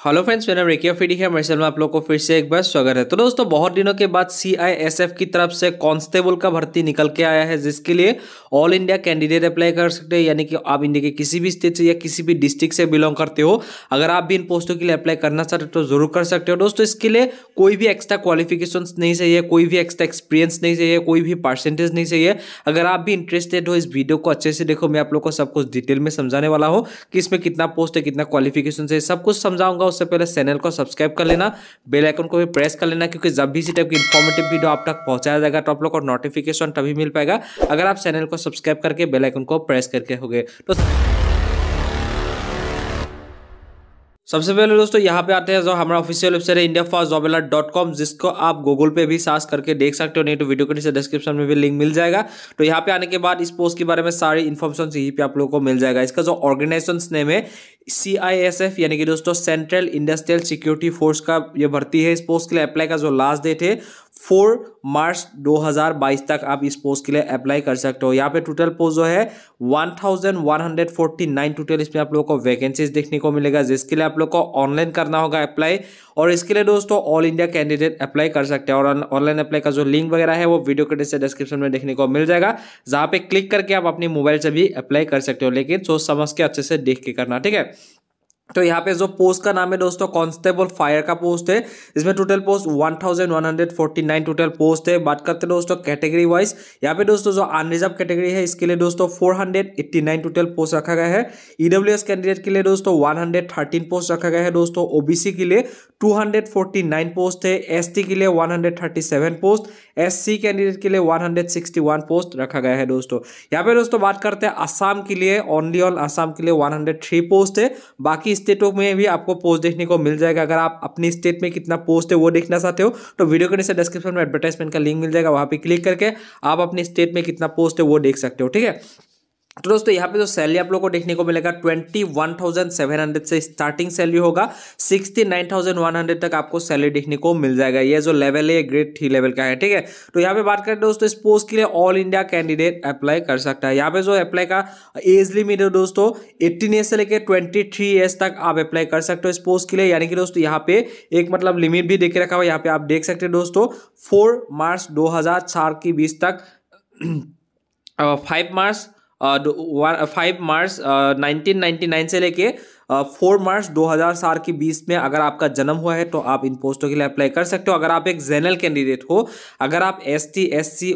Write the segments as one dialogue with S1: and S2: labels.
S1: Hello friends, मेरा रेकिया फीडी है मर्सल में आप लोग को फिर से एक बार स्वागत है। तो दोस्तों, बहुत दिनों के बाद सीआईएसएफ की तरफ़ से कांस्टेबल का भर्ती निकल के आया है, जिसके लिए ऑल इंडिया कैंडिडेट अप्लाई कर सकते हैं, यानी कि आप इंडिया के किसी भी स्टेट से या किसी भी डिस्ट्रिक्ट से बिलोंग करते हो। अगर आप भी इन पोस्टों के लिए अप्लाई करना चाहते हो तो ज़रूर कर सकते हो। दोस्तों, इसके लिए कोई भी एक्स्ट्रा क्वालिफिकेशन नहीं चाहिए, कोई भी एक्स्ट्रा एक्सपीरियंस नहीं चाहिए, कोई भी परसेंटेज नहीं चाहिए। अगर आप भी इंटरेस्टेड हो इस वीडियो को अच्छे से देखो, मैं आप लोग को सब कुछ डिटेल में समझाने वाला हूँ कि इसमें कितना पोस्ट है, कितना क्वालिफिकेशन है, सब कुछ समझाऊँगा। उससे पहले चैनल को सब्सक्राइब कर लेना, बेल आइकन को भी प्रेस कर लेना, क्योंकि जब भी इसी टाइप की इन्फॉर्मेटिव वीडियो आप तक पहुँचाया जाएगा तो आप लोग को नोटिफिकेशन तभी मिल पाएगा, अगर आप चैनल को सब्सक्राइब करके बेलाइकन को प्रेस करके हो तो सबसे पहले दोस्तों, यहाँ पे आते हैं जो हमारा ऑफिशियल वेबसाइट है India for job alert dot com जिसको आप गूगल पे भी सर्च करके देख सकते हो। नहीं तो वीडियो के नीचे डिस्क्रिप्शन में भी लिंक मिल जाएगा। तो यहाँ पे आने के बाद इस पोस्ट के बारे में सारी इन्फॉर्मेशन यहीं पे आप लोगों को मिल जाएगा। इसका जो ऑर्गेनाइजेशन नेम है एफ़ यानी कि दोस्तों सेंट्रल इंडस्ट्रियल सिक्योरिटी फोर्स का ये भर्ती है। इस पोस्ट के लिए अप्लाई का जो लास्ट डेट है फोर मार्च 2022 तक आप इस पोस्ट के लिए अप्लाई कर सकते हो। यहाँ पे टोटल पोस्ट जो है 1149 टोटल इसमें आप लोगों को वैकेंसीज देखने को मिलेगा, जिसके लिए आप लोग को ऑनलाइन करना होगा अप्लाई और इसके लिए दोस्तों ऑल इंडिया कैंडिडेट अप्लाई कर सकते हैं। और ऑनलाइन अप्लाई का जो लिंक वगैरह है, वो वीडियो के डिस्क्रिप्शन में देखने को मिल जाएगा। जहाँ पे क्लिक करके आप अपनी मोबाइल से भी अप्लाई कर सकते हो। लेकिन सोच समझ के अच्छे से देख के करना, ठीक है? तो यहाँ पे जो पोस्ट का नाम है दोस्तों कांस्टेबल फायर का पोस्ट है। इसमें टोटल पोस्ट 1149 टोटल पोस्ट है। बात करते हैं दोस्तों कैटेगरी वाइज यहाँ पे दोस्तों जो अनरिजर्व कैटेगरी है, इसके लिए दोस्तों 489 टोटल पोस्ट रखा गया है। ईडब्ल्यूएस e कैंडिडेट के लिए दोस्तों 113 पोस्ट रखा गया है दोस्तों। ओबीसी के लिए 249 पोस्ट है। एसटी के लिए 137 पोस्ट एससी कैंडिडेट के लिए 161 पोस्ट रखा गया है दोस्तों। यहाँ पे दोस्तों बात करते हैं असम के लिए। ओनली ऑन असम के लिए 103 पोस्ट है। बाकी स्टेटों में भी आपको पोस्ट देखने को मिल जाएगा। अगर आप अपनी स्टेट में कितना पोस्ट है वो देखना चाहते हो तो वीडियो के नीचे डिस्क्रिप्शन में एडवर्टाइजमेंट का लिंक मिल जाएगा। वहाँ पर क्लिक करके आप अपने स्टेट में कितना पोस्ट है वो देख सकते हो, ठीक है? तो दोस्तों, यहाँ पे जो सैलरी आप लोग को देखने को मिलेगा twenty one thousand seven hundred से स्टार्टिंग सैलरी होगा। Sixty nine thousand one hundred तक आपको सैलरी देखने को मिल जाएगा। ये जो लेवल है ग्रेड थ्री लेवल का है, ठीक है? तो यहाँ पे बात करें दोस्तों इस पोस्ट के लिए ऑल इंडिया कैंडिडेट अप्लाई कर सकता है। यहाँ पे जो अप्लाई का एज लिमिट है दोस्तों एट्टीन ईयर से लेकर ट्वेंटी थ्री तक आप अप्लाई कर सकते हो इस पोस्ट के लिए। यानी कि दोस्तों, यहाँ पे एक मतलब लिमिट भी देखे रखा हुआ यहाँ पे आप देख सकते हैं दोस्तों फोर मार्च दो हज़ार की बीस तक five March five March nineteen ninety nine से लेके फोर मार्च दो हज़ार साल के बीच में अगर आपका जन्म हुआ है तो आप इन पोस्टों के लिए अप्लाई कर सकते हो। अगर आप एक जनरल कैंडिडेट हो, अगर आप S T S C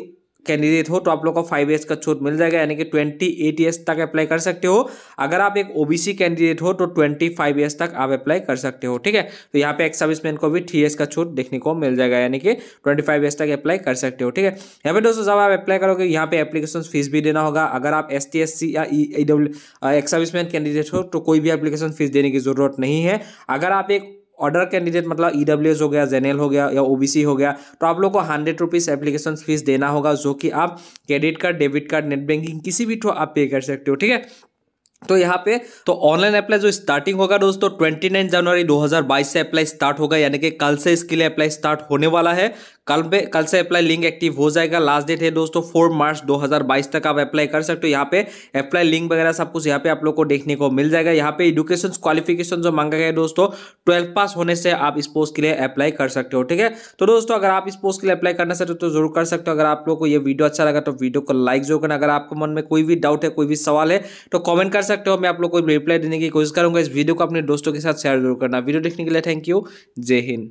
S1: candidate हो तो आप लोग को फाइव ईयर्स का छूट मिल जाएगा, यानी कि ट्वेंटी एट ईयर्स तक अप्लाई कर सकते हो। अगर आप एक ओबीसी कैंडिडेट हो तो ट्वेंटी फाइव ईयर्स तक आप अप्लाई कर सकते हो, ठीक है? तो यहाँ पे एक सर्विसमैन को भी थ्री ईयर्स का छूट देखने को मिल जाएगा, यानी कि ट्वेंटी फाइव ईयर्स तक अप्लाई कर सकते हो, ठीक है? यहाँ पे दोस्तों, जब आप अप्लाई करोगे, यहाँ पे एप्लीकेशन फ़ीस भी देना होगा। अगर आप एस टी एस सी या E W ex serviceman candidate हो तो कोई भी एप्लीकेशन फ़ीस देने की ज़रूरत नहीं है। अगर आप एक ऑर्डर कैंडिडेट मतलब ई e हो गया जेनेल हो गया या ओबीसी हो गया तो आप लोग को हंड्रेड रुपीज़ एप्लीकेशन फ़ीस देना होगा, जो कि आप credit card debit card net banking किसी भी थ्रो आप पे कर सकते हो, ठीक है? तो यहाँ पे तो ऑनलाइन अप्लाई जो स्टार्टिंग होगा दोस्तों 29 जनवरी 2022 से अप्लाई स्टार्ट होगा, यानी कि कल से इसके लिए अप्लाई स्टार्ट होने वाला है। कल पे, कल से अप्लाई लिंक एक्टिव हो जाएगा। लास्ट डेट है दोस्तों फोर मार्च 2022 तक आप अप्लाई कर सकते हो। यहाँ पे अप्लाई लिंक वगैरह सब कुछ यहाँ पे आप लोग को देखने को मिल जाएगा। यहाँ पे एडुकेशन क्वालिफिकेशन जो मांगा गया दोस्तों ट्वेल्थ पास होने से आप इस पोस्ट के लिए अप्लाई कर सकते हो, ठीक है? तो दोस्तों, अगर आप इस पोस्ट के लिए अप्लाई करना चाहते हो तो ज़रूर कर सकते हो। अगर आप लोग को ये वीडियो अच्छा लगा तो वीडियो को लाइक ज़रूर करना। अगर आपके मन में कोई भी डाउट है, कोई भी सवाल है तो कॉमेंट कर सकते हो। मैं आप लोग को रिप्लाई देने की कोशिश करूँगा। इस वीडियो को अपने दोस्तों के साथ शेयर ज़रूर करना। वीडियो देखने के लिए थैंक यू जय हिंद।